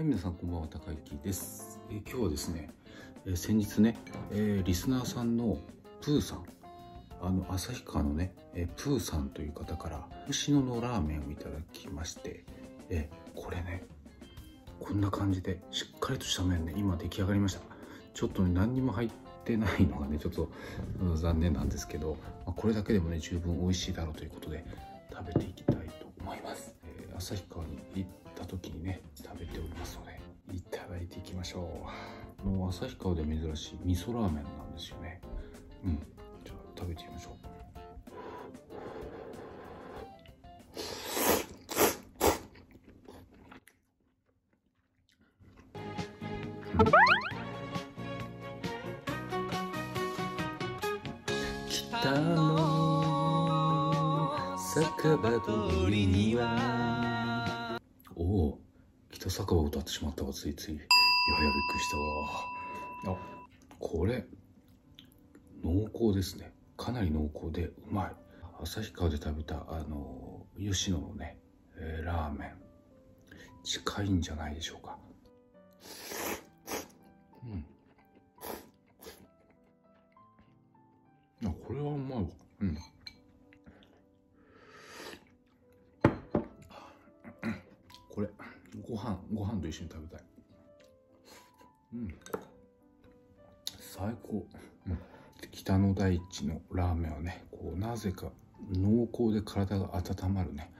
はい、皆さんこんばんは、高之です。えー今日はですね、えー先日ね、えーリスナーさんのプーさん、あの、旭川のね、えプーさんという方から、牛野のラーメンをいただきまして、えこれね、こんな感じで、しっかりとした麺ね、今出来上がりました。ちょっとね、何にも入ってないのがね、ちょっとうん残念なんですけど、まあ、これだけでもね、十分美味しいだろうということで、食べていきたいと思います。え旭川に行った時にね、しょう。もう旭川で珍しい味噌ラーメンなんですよね。うん。じゃあ食べてみましょう。北のおお北酒場を歌ってしまったわついついいやいやびっくりしたわ。あ。これ濃厚ですね。かなり濃厚でうまい。旭川で食べたあの吉野のね、えーラーメン。近いんじゃないでしょうか。うん。あこれはうまいわ。うん。これご飯ご飯と一緒に食べたいうん。最高、うん、北の大地のラーメンはねこうなぜか濃厚で体が温まるね、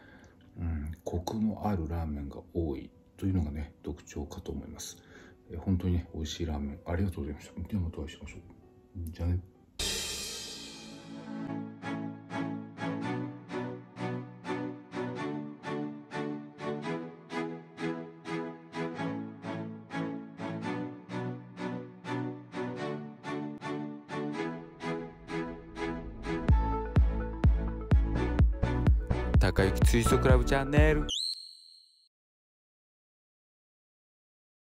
うん、コクのあるラーメンが多い。というのがね特徴かと思います。え本当にね美味しいラーメン。ありがとうございました。ではまたお会いしましょう。じゃあね。高雪ツイストクラブチャンネル